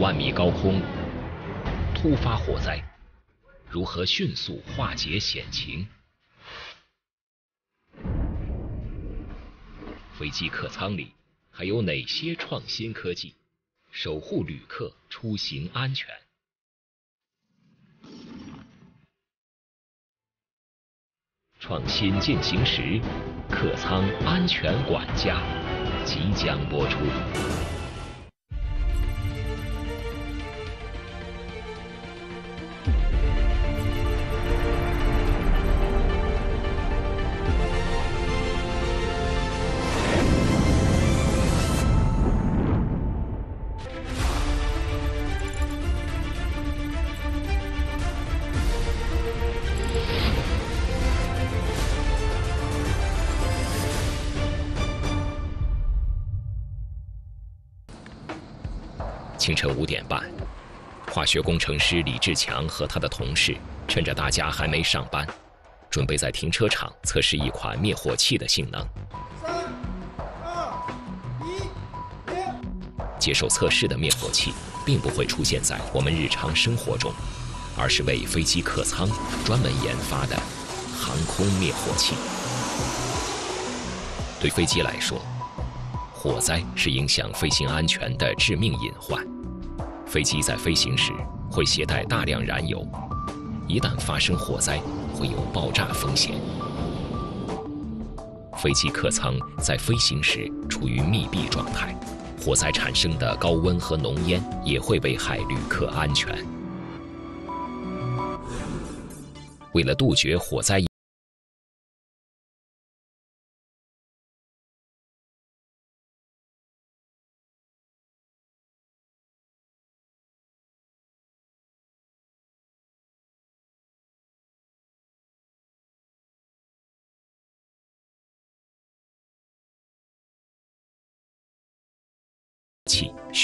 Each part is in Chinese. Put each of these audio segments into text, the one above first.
万米高空突发火灾，如何迅速化解险情？飞机客舱里还有哪些创新科技，守护旅客出行安全？创新进行时，客舱安全管家即将播出。清晨五点半，化学工程师李志强和他的同事趁着大家还没上班，准备在停车场测试一款灭火器的性能。三、二、一，接受测试的灭火器并不会出现在我们日常生活中，而是为飞机客舱专门研发的航空灭火器。对飞机来说，火灾是影响飞行安全的致命隐患。飞机在飞行时会携带大量燃油，一旦发生火灾，会有爆炸风险。飞机客舱在飞行时处于密闭状态，火灾产生的高温和浓烟也会危害旅客安全。为了杜绝火灾，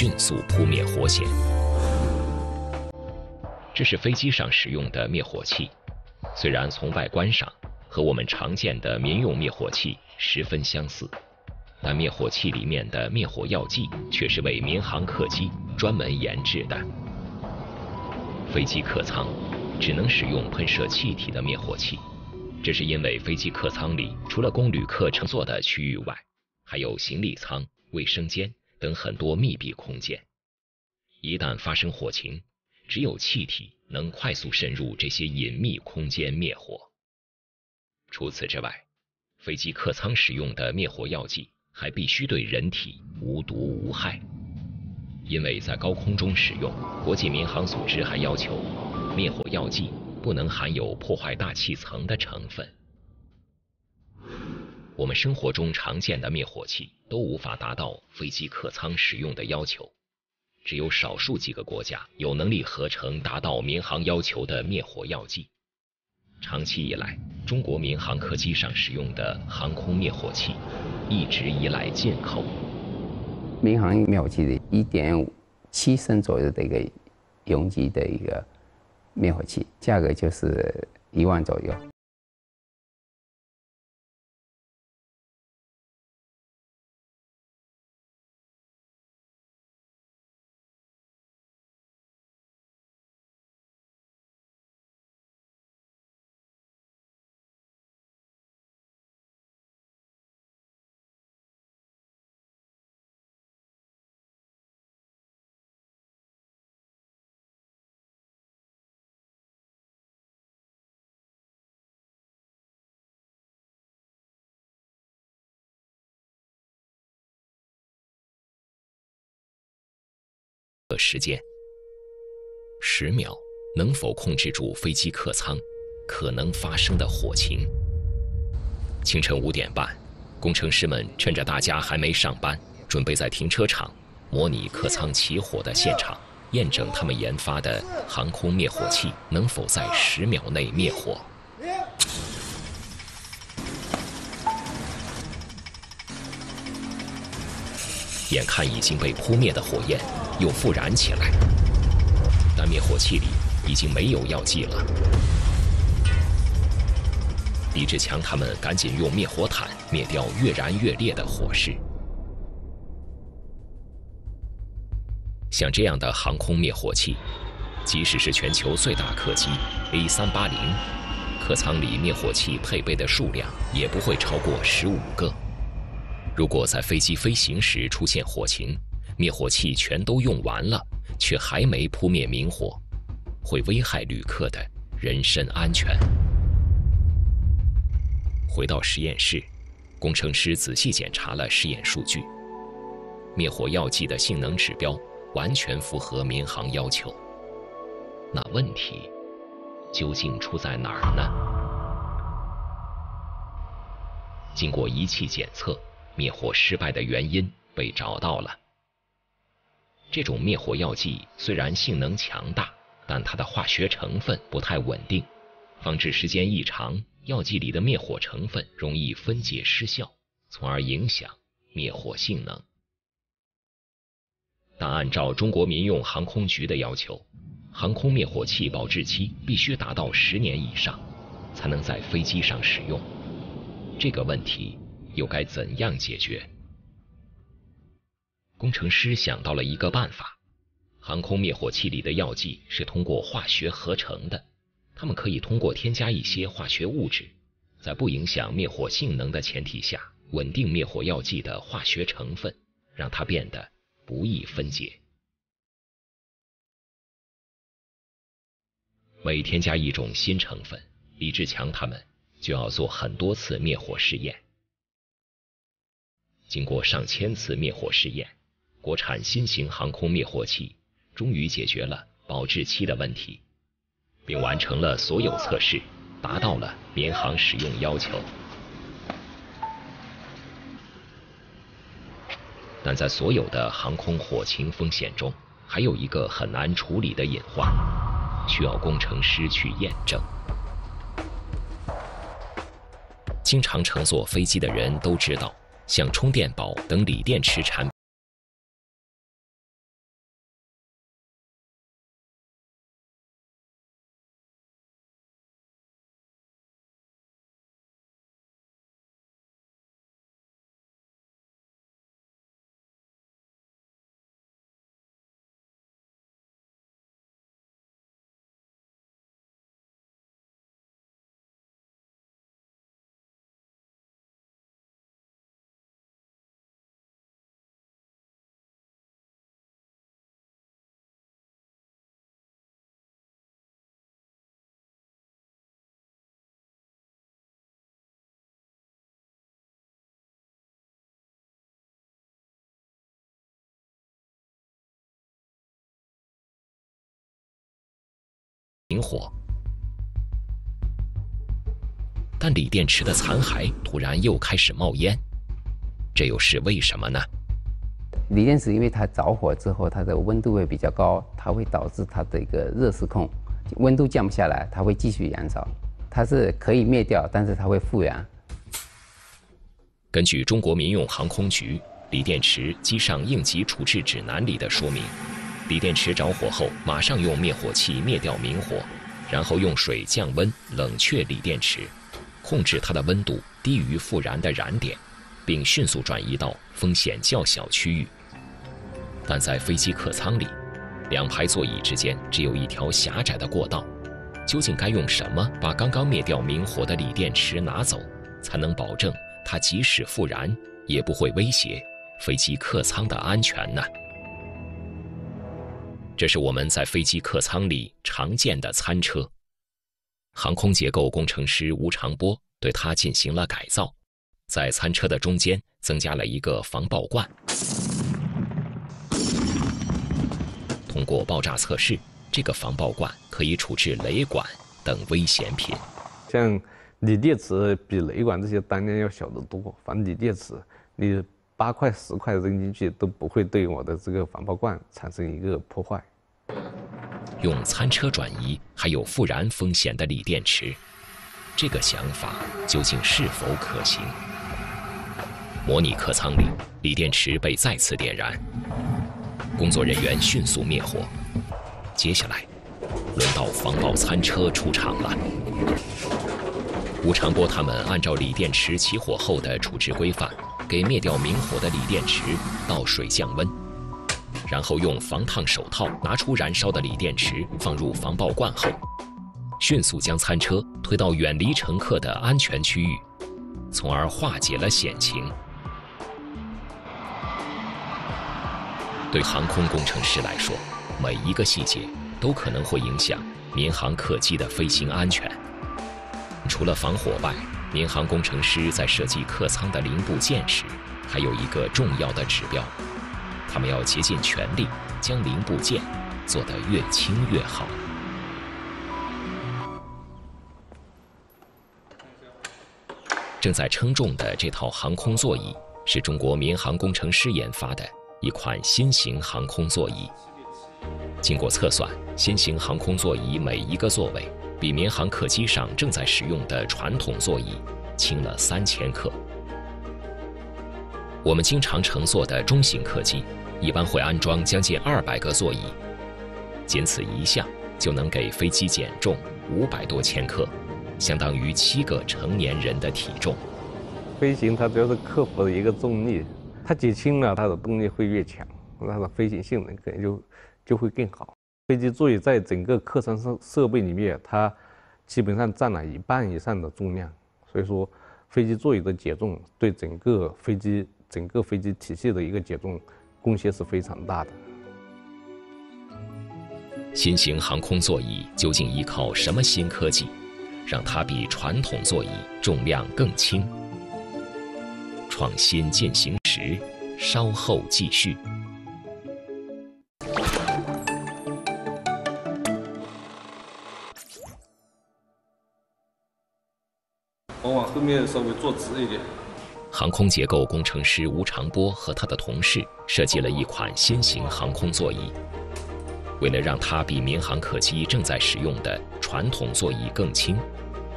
迅速扑灭火险。这是飞机上使用的灭火器，虽然从外观上和我们常见的民用灭火器十分相似，但灭火器里面的灭火药剂却是为民航客机专门研制的。飞机客舱只能使用喷射气体的灭火器，这是因为飞机客舱里除了供旅客乘坐的区域外，还有行李舱、卫生间。等很多密闭空间，一旦发生火情，只有气体能快速渗入这些隐秘空间灭火。除此之外，飞机客舱使用的灭火药剂还必须对人体无毒无害，因为在高空中使用，国际民航组织还要求灭火药剂不能含有破坏大气层的成分。我们生活中常见的灭火器都无法达到飞机客舱使用的要求，只有少数几个国家有能力合成达到民航要求的灭火药剂。长期以来，中国民航客机上使用的航空灭火器一直依赖进口。民航灭火器的一点七升左右的一个容积的一个灭火器，价格就是一万左右。的时间，十秒能否控制住飞机客舱可能发生的火情？清晨五点半，工程师们趁着大家还没上班，准备在停车场模拟客舱起火的现场，验证他们研发的航空灭火器能否在十秒内灭火。眼看已经被扑灭的火焰又复燃起来，但灭火器里已经没有药剂了。李志强他们赶紧用灭火毯灭掉越燃越烈的火势。像这样的航空灭火器，即使是全球最大客机 A380，客舱里灭火器配备的数量也不会超过十五个。如果在飞机飞行时出现火情，灭火器全都用完了，却还没扑灭明火，会危害旅客的人身安全。回到实验室，工程师仔细检查了实验数据。灭火药剂的性能指标完全符合民航要求。那问题究竟出在哪儿呢？经过仪器检测。灭火失败的原因被找到了。这种灭火药剂虽然性能强大，但它的化学成分不太稳定，放置时间一长，药剂里的灭火成分容易分解失效，从而影响灭火性能。但按照中国民用航空局的要求，航空灭火器保质期必须达到十年以上，才能在飞机上使用。这个问题。又该怎样解决？工程师想到了一个办法：航空灭火器里的药剂是通过化学合成的，他们可以通过添加一些化学物质，在不影响灭火性能的前提下，稳定灭火药剂的化学成分，让它变得不易分解。每添加一种新成分，李志强他们就要做很多次灭火试验。经过上千次灭火试验，国产新型航空灭火器终于解决了保质期的问题，并完成了所有测试，达到了民航使用要求。但在所有的航空火情风险中，还有一个很难处理的隐患，需要工程师去验证。经常乘坐飞机的人都知道。像充电宝等锂电池产品明火，但锂电池的残骸突然又开始冒烟，这又是为什么呢？锂电池因为它着火之后，它的温度会比较高，它会导致它的一个热失控，温度降不下来，它会继续燃烧。它是可以灭掉，但是它会复燃。根据中国民用航空局锂电池机上应急处置指南里的说明。锂电池着火后，马上用灭火器灭掉明火，然后用水降温冷却锂电池，控制它的温度低于复燃的燃点，并迅速转移到风险较小区域。但在飞机客舱里，两排座椅之间只有一条狭窄的过道，究竟该用什么把刚刚灭掉明火的锂电池拿走，才能保证它即使复燃也不会威胁飞机客舱的安全呢？这是我们在飞机客舱里常见的餐车。航空结构工程师吴长波对它进行了改造，在餐车的中间增加了一个防爆罐。通过爆炸测试，这个防爆罐可以处置雷管等危险品。像锂电池比雷管这些当量要小得多，反锂电池你。八块十块扔进去都不会对我的这个防爆罐产生一个破坏。用餐车转移还有复燃风险的锂电池，这个想法究竟是否可行？模拟客舱里，锂电池被再次点燃，工作人员迅速灭火。接下来，轮到防爆餐车出场了。吴长波他们按照锂电池起火后的处置规范，给灭掉明火的锂电池倒水降温，然后用防烫手套拿出燃烧的锂电池，放入防爆罐后，迅速将餐车推到远离乘客的安全区域，从而化解了险情。对航空工程师来说，每一个细节都可能会影响民航客机的飞行安全。除了防火外，民航工程师在设计客舱的零部件时，还有一个重要的指标：他们要竭尽全力将零部件做得越轻越好。正在称重的这套航空座椅，是中国民航工程师研发的一款新型航空座椅。经过测算，新型航空座椅每一个座位。比民航客机上正在使用的传统座椅轻了三千克。我们经常乘坐的中型客机，一般会安装将近二百个座椅，仅此一项就能给飞机减重五百多千克，相当于七个成年人的体重。飞行它主要是克服的一个重力，它减轻了，它的动力会越强，它的飞行性能可能就就会更好。飞机座椅在整个客舱设设备里面，它基本上占了一半以上的重量，所以说飞机座椅的减重对整个飞机整个飞机体系的一个减重贡献是非常大的。新型航空座椅究竟依靠什么新科技，让它比传统座椅重量更轻？创新进行时，稍后继续。我往后面稍微坐直一点。航空结构工程师吴长波和他的同事设计了一款新型航空座椅。为了让它比民航客机正在使用的传统座椅更轻，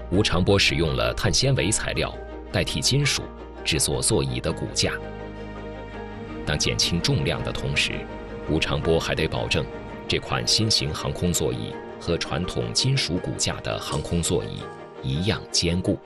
吴长波使用了碳纤维材料代替金属制作座椅的骨架。当减轻重量的同时，吴长波还得保证这款新型航空座椅和传统金属骨架的航空座椅一样坚固。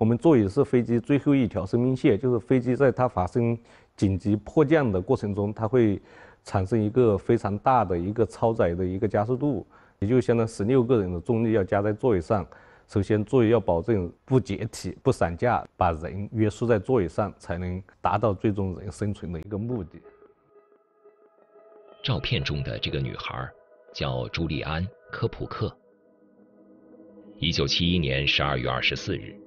我们座椅是飞机最后一条生命线，就是飞机在它发生紧急迫降的过程中，它会产生一个非常大的一个超载的一个加速度，也就相当于十六个人的重力要加在座椅上。首先，座椅要保证不解体、不散架，把人约束在座椅上，才能达到最终人生存的一个目的。照片中的这个女孩叫朱利安·科普克。一九七一年十二月二十四日。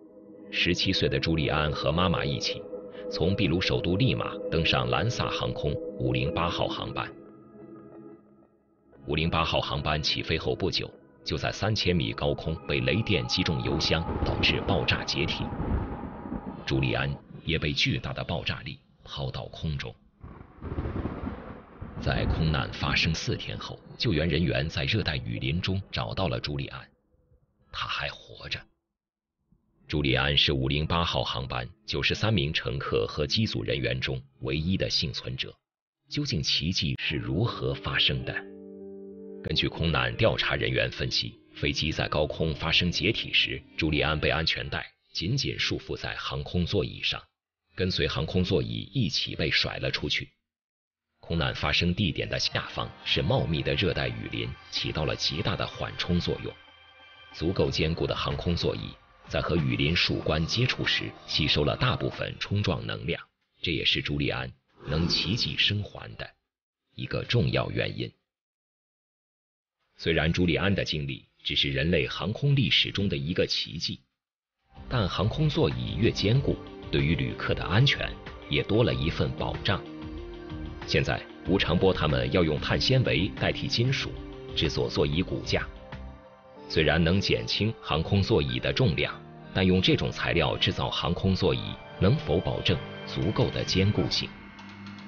十七岁的朱利安和妈妈一起，从秘鲁首都利马登上兰萨航空五零八号航班。五零八号航班起飞后不久，就在三千米高空被雷电击中油箱，导致爆炸解体。朱利安也被巨大的爆炸力抛到空中。在空难发生四天后，救援人员在热带雨林中找到了朱利安，他还活着。朱利安是五零八号航班九十三名乘客和机组人员中唯一的幸存者。究竟奇迹是如何发生的？根据空难调查人员分析，飞机在高空发生解体时，朱利安被安全带紧紧束缚在航空座椅上，跟随航空座椅一起被甩了出去。空难发生地点的下方是茂密的热带雨林，起到了极大的缓冲作用。足够坚固的航空座椅。在和雨林树冠接触时，吸收了大部分冲撞能量，这也是朱利安能奇迹生还的一个重要原因。虽然朱利安的经历只是人类航空历史中的一个奇迹，但航空座椅越坚固，对于旅客的安全也多了一份保障。现在，吴长波他们要用碳纤维代替金属制作座椅骨架。虽然能减轻航空座椅的重量，但用这种材料制造航空座椅能否保证足够的坚固性？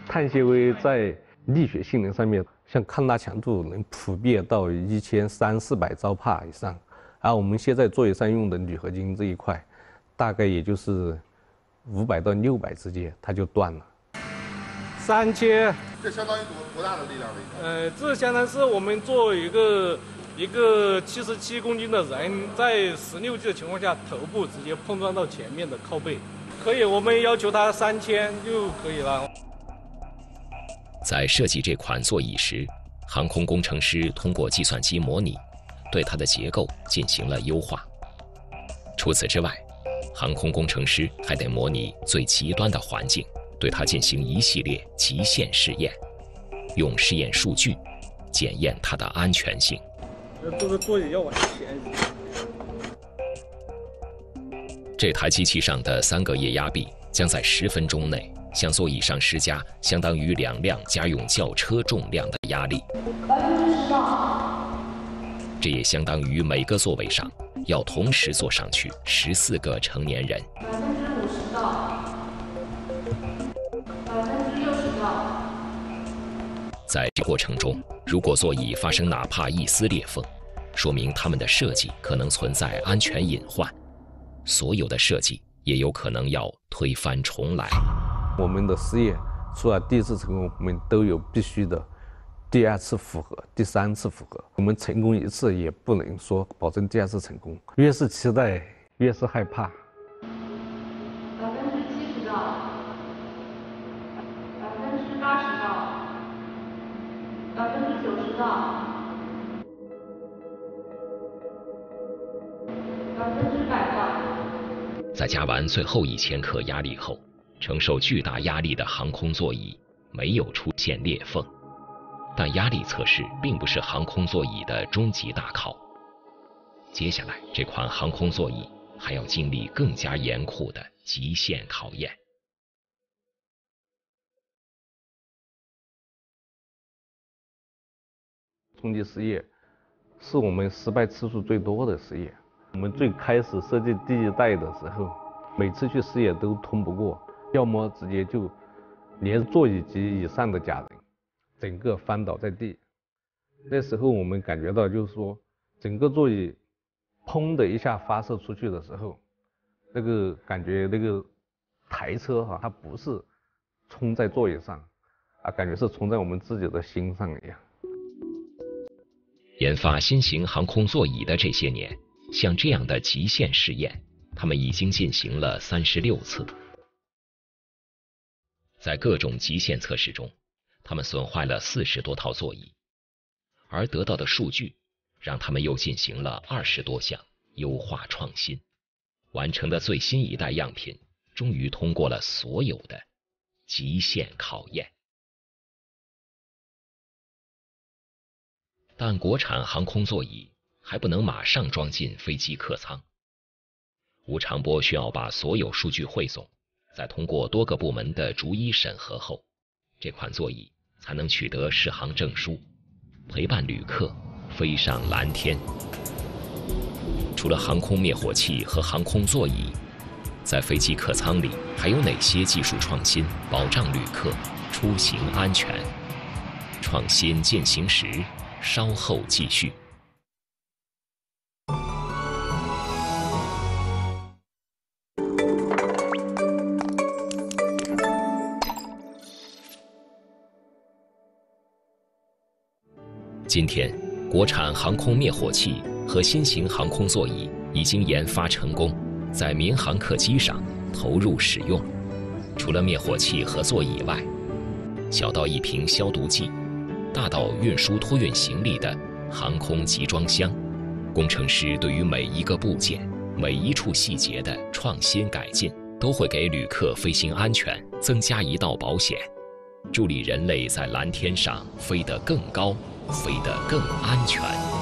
碳纤维在力学性能上面，像抗拉强度能普遍到一千三四百兆帕以上，而我们现在座椅上用的铝合金这一块，大概也就是五百到六百之间，它就断了。三千，这相当于多多大的力量了？呃，这相当是我们做一个。一个七十七公斤的人在十六 G 的情况下，头部直接碰撞到前面的靠背，可以，我们要求他三千就可以了。在设计这款座椅时，航空工程师通过计算机模拟，对它的结构进行了优化。除此之外，航空工程师还得模拟最极端的环境，对它进行一系列极限试验，用试验数据检验它的安全性。这个座椅要往前移。这台机器上的三个液压臂将在十分钟内向座椅上施加相当于两辆家用轿车重量的压力。这也相当于每个座位上。要同时坐上去十四个成年人。百分之五十到百分之六十到。在这过程中，如果座椅发生哪怕一丝裂缝，说明他们的设计可能存在安全隐患，所有的设计也有可能要推翻重来。我们的试验除了第一次成功，我们都有必须的。第二次复合，第三次复合，我们成功一次也不能说保证第二次成功。越是期待，越是害怕。在加完最后一千克压力后，承受巨大压力的航空座椅没有出现裂缝。但压力测试并不是航空座椅的终极大考。接下来，这款航空座椅还要经历更加严酷的极限考验。冲击试验是我们失败次数最多的试验。我们最开始设计第一代的时候，每次去试验都通不过，要么直接就连座椅及以上的假人。整个翻倒在地，那时候我们感觉到，就是说，整个座椅砰的一下发射出去的时候，那个感觉，那个台车哈，它不是冲在座椅上，啊，感觉是冲在我们自己的心上一样。研发新型航空座椅的这些年，像这样的极限试验，他们已经进行了三十六次，在各种极限测试中。他们损坏了四十多套座椅，而得到的数据让他们又进行了二十多项优化创新，完成的最新一代样品终于通过了所有的极限考验。但国产航空座椅还不能马上装进飞机客舱，吴长波需要把所有数据汇总，再通过多个部门的逐一审核后，这款座椅。才能取得适航证书，陪伴旅客飞上蓝天。除了航空灭火器和航空座椅，在飞机客舱里还有哪些技术创新保障旅客出行安全？创新进行时，稍后继续。今天，国产航空灭火器和新型航空座椅已经研发成功，在民航客机上投入使用。除了灭火器和座椅外，小到一瓶消毒剂，大到运输托运行李的航空集装箱，工程师对于每一个部件、每一处细节的创新改进，都会给旅客飞行安全增加一道保险，助力人类在蓝天上飞得更高。飞得更安全。